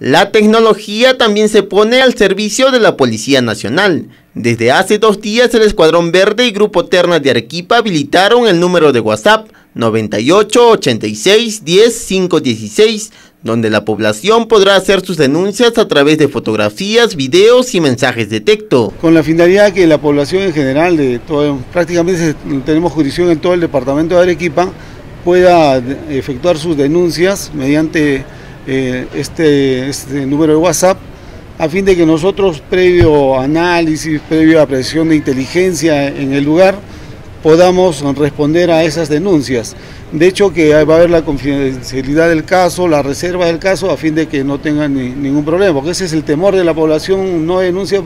La tecnología también se pone al servicio de la Policía Nacional. Desde hace dos días el Escuadrón Verde y Grupo Terna de Arequipa habilitaron el número de WhatsApp 98 86 10 516, donde la población podrá hacer sus denuncias a través de fotografías, videos y mensajes de texto. Con la finalidad que la población en general, prácticamente tenemos jurisdicción en todo el departamento de Arequipa, pueda efectuar sus denuncias mediante eh, este, este número de WhatsApp a fin de que nosotros, previo análisis, previo apreciación de inteligencia en el lugar, podamos responder a esas denuncias. De hecho, que va a haber la confidencialidad del caso, la reserva del caso, a fin de que no tengan ningún problema, porque ese es el temor de la población, no denuncia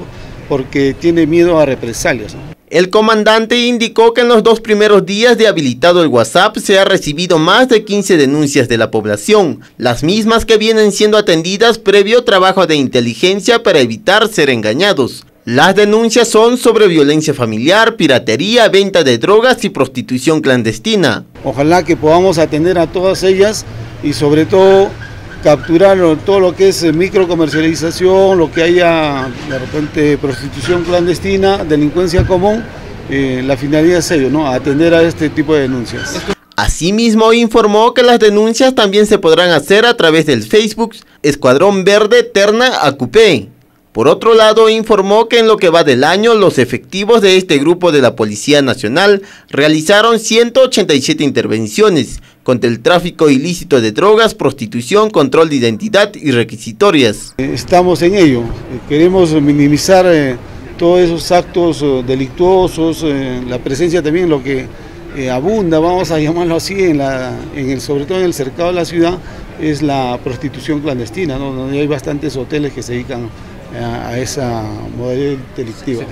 porque tiene miedo a represalias. El comandante indicó que en los dos primeros días de habilitado el WhatsApp se ha recibido más de 15 denuncias de la población, las mismas que vienen siendo atendidas previo trabajo de inteligencia para evitar ser engañados. Las denuncias son sobre violencia familiar, piratería, venta de drogas y prostitución clandestina. Ojalá que podamos atender a todas ellas y sobre todo capturar todo lo que es microcomercialización, lo que haya de repente prostitución clandestina, delincuencia común, eh, la finalidad es ello, ¿no? atender a este tipo de denuncias. Asimismo informó que las denuncias también se podrán hacer a través del Facebook Escuadrón Verde Terna Acupé. Por otro lado, informó que en lo que va del año, los efectivos de este grupo de la Policía Nacional realizaron 187 intervenciones contra el tráfico ilícito de drogas, prostitución, control de identidad y requisitorias. Estamos en ello. Queremos minimizar eh, todos esos actos eh, delictuosos, eh, la presencia también, lo que abunda, vamos a llamarlo así, en el, sobre todo en el cercado de la ciudad, es la prostitución clandestina, donde hay bastantes hoteles que se dedican a, esa modalidad delictiva.